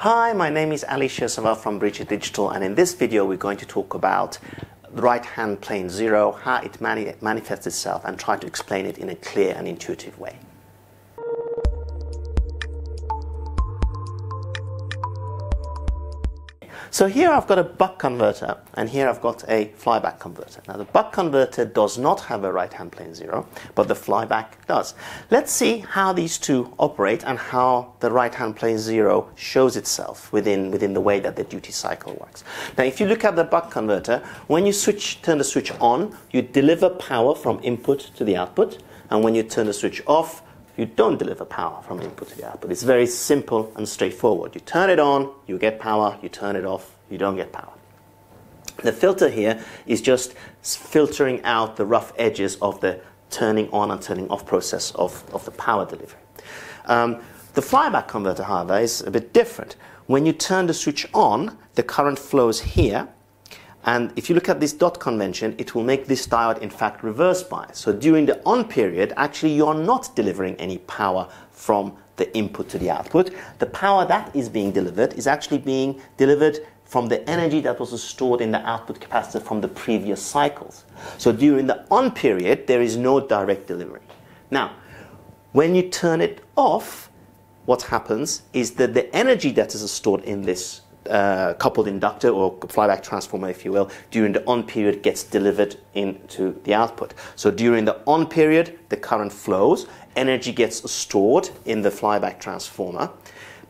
Hi, my name is Ali Shirsavar from Biricha Digital, and in this video we're going to talk about the right-hand plane zero, how it mani manifests itself, and try to explain it in a clear and intuitive way. So here I've got a buck converter and here I've got a flyback converter. Now the buck converter does not have a right hand plane zero, but the flyback does. Let's see how these two operate and how the right hand plane zero shows itself within, within the way that the duty cycle works. Now if you look at the buck converter, when you switch, turn the switch on, you deliver power from input to the output, and when you turn the switch off, you don't deliver power from input to the output. It's very simple and straightforward. You turn it on, you get power. You turn it off, you don't get power. The filter here is just filtering out the rough edges of the turning on and turning off process of, of the power delivery. Um, the flyback converter, however, is a bit different. When you turn the switch on, the current flows here, and if you look at this dot convention, it will make this diode in fact reverse bias. So during the on period, actually you are not delivering any power from the input to the output. The power that is being delivered is actually being delivered from the energy that was stored in the output capacitor from the previous cycles. So during the on period, there is no direct delivery. Now, when you turn it off, what happens is that the energy that is stored in this uh, coupled inductor or flyback transformer, if you will, during the on period gets delivered into the output. So during the on period, the current flows, energy gets stored in the flyback transformer,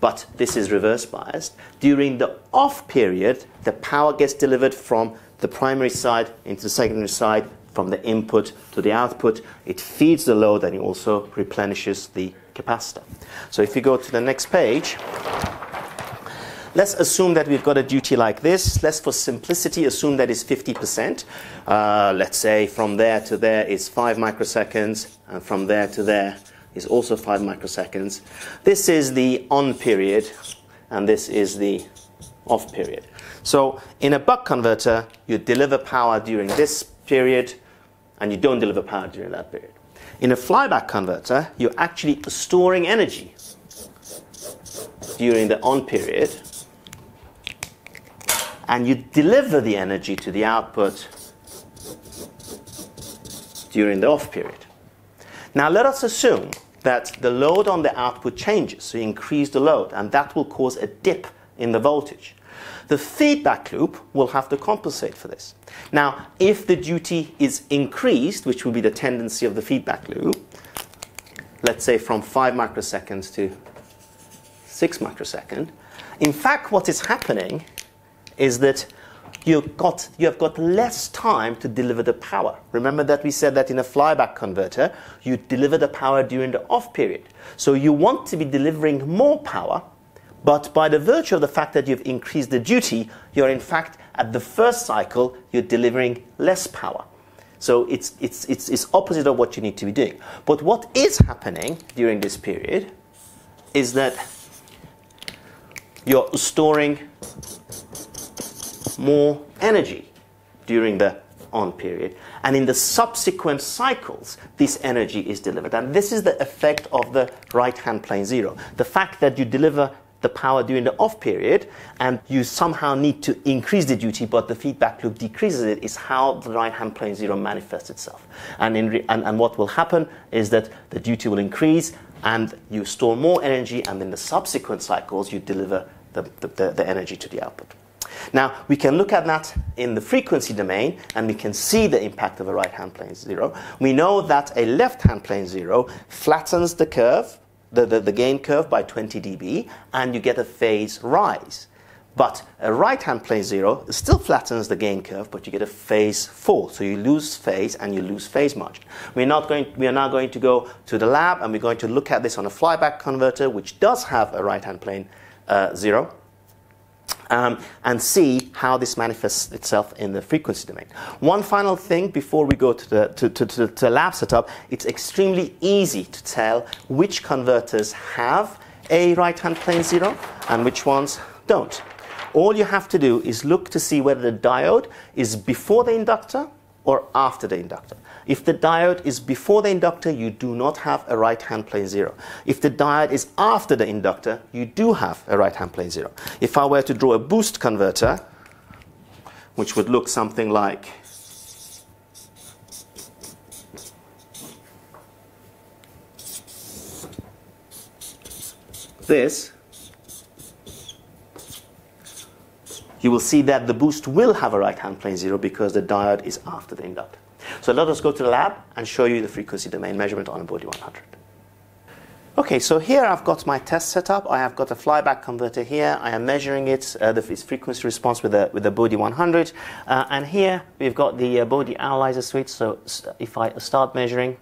but this is reverse biased. During the off period, the power gets delivered from the primary side into the secondary side, from the input to the output. It feeds the load and it also replenishes the capacitor. So if you go to the next page, Let's assume that we've got a duty like this. Let's, for simplicity, assume that is 50%. Uh, let's say from there to there is 5 microseconds, and from there to there is also 5 microseconds. This is the on period, and this is the off period. So in a buck converter, you deliver power during this period, and you don't deliver power during that period. In a flyback converter, you're actually storing energy during the on period and you deliver the energy to the output during the off period. Now let us assume that the load on the output changes, so you increase the load, and that will cause a dip in the voltage. The feedback loop will have to compensate for this. Now, if the duty is increased, which will be the tendency of the feedback loop, let's say from 5 microseconds to 6 microseconds, in fact, what is happening is that you've got, you have got less time to deliver the power. Remember that we said that in a flyback converter, you deliver the power during the off period. So you want to be delivering more power, but by the virtue of the fact that you've increased the duty, you're in fact, at the first cycle, you're delivering less power. So it's, it's, it's, it's opposite of what you need to be doing. But what is happening during this period is that you're storing more energy during the on period. And in the subsequent cycles, this energy is delivered. And this is the effect of the right hand plane zero. The fact that you deliver the power during the off period and you somehow need to increase the duty, but the feedback loop decreases it, is how the right hand plane zero manifests itself. And, in and, and what will happen is that the duty will increase and you store more energy, and in the subsequent cycles, you deliver the, the, the energy to the output. Now, we can look at that in the frequency domain and we can see the impact of a right hand plane zero. We know that a left hand plane zero flattens the curve, the, the, the gain curve by 20 dB, and you get a phase rise. But a right hand plane zero still flattens the gain curve, but you get a phase fall. So you lose phase and you lose phase margin. We're, not going, we are now going to go to the lab and we're going to look at this on a flyback converter, which does have a right hand plane uh, zero um, and see how this manifests itself in the frequency domain. One final thing before we go to the, to, to, to, to the lab setup, it's extremely easy to tell which converters have a right-hand plane zero and which ones don't. All you have to do is look to see whether the diode is before the inductor or after the inductor. If the diode is before the inductor, you do not have a right hand plane zero. If the diode is after the inductor, you do have a right hand plane zero. If I were to draw a boost converter, which would look something like this, you will see that the boost will have a right-hand plane zero because the diode is after the inductor. So let us go to the lab and show you the frequency domain measurement on a Bode 100. Okay, so here I've got my test set up. I have got a flyback converter here. I am measuring it, uh, the, its frequency response with the, with the Bode 100. Uh, and here we've got the uh, Bode analyzer suite. So if I start measuring,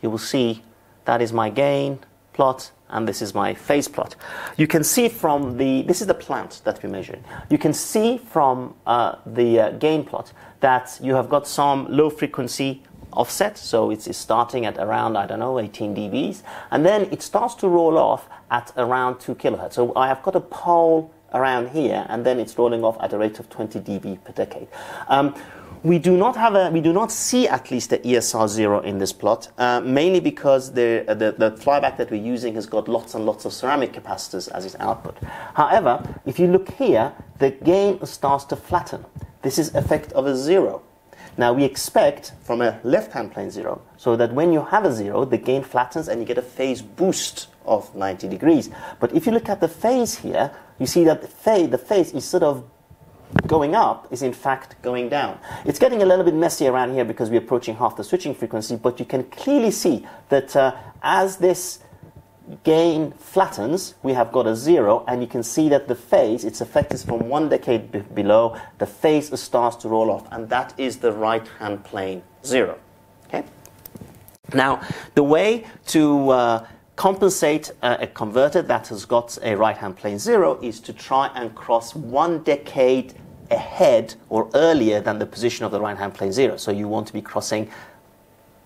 you will see that is my gain plot and this is my phase plot. You can see from the, this is the plant that we're measuring. You can see from uh, the uh, gain plot that you have got some low frequency offset, so it's, it's starting at around, I don't know, 18 dBs, and then it starts to roll off at around 2 kilohertz. So I have got a pole around here, and then it's rolling off at a rate of 20 dB per decade. Um, we do not have a, we do not see at least the ESR zero in this plot, uh, mainly because the, the, the flyback that we're using has got lots and lots of ceramic capacitors as its output. However, if you look here, the gain starts to flatten. This is effect of a zero. Now we expect from a left-hand plane zero, so that when you have a zero, the gain flattens and you get a phase boost of 90 degrees. But if you look at the phase here, you see that the phase, the phase is sort of going up is in fact going down. It's getting a little bit messy around here because we're approaching half the switching frequency, but you can clearly see that uh, as this gain flattens, we have got a zero, and you can see that the phase, its effect is from one decade below, the phase starts to roll off, and that is the right hand plane zero. Okay? Now, the way to uh, compensate uh, a converter that has got a right hand plane zero is to try and cross one decade ahead or earlier than the position of the right hand plane zero. So you want to be crossing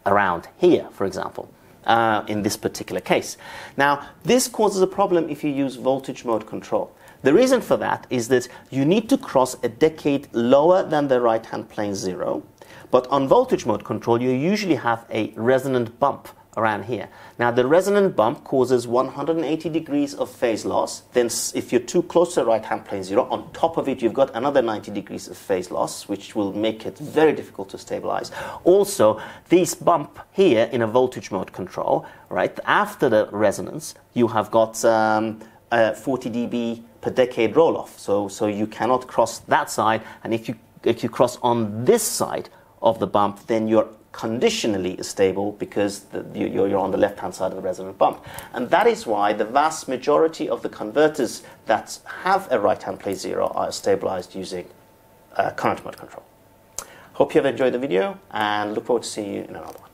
around here, for example. Uh, in this particular case. Now, this causes a problem if you use voltage mode control. The reason for that is that you need to cross a decade lower than the right hand plane zero, but on voltage mode control, you usually have a resonant bump around here. Now the resonant bump causes 180 degrees of phase loss. Then if you're too close to the right hand plane zero, on top of it you've got another 90 degrees of phase loss, which will make it very difficult to stabilize. Also, this bump here in a voltage mode control, right, after the resonance, you have got um, 40 dB per decade roll off. So, so you cannot cross that side. And if you, if you cross on this side of the bump, then you're conditionally stable because the, you're on the left hand side of the resonant bump. And that is why the vast majority of the converters that have a right hand plane zero are stabilized using uh, current mode control. Hope you have enjoyed the video and look forward to seeing you in another one.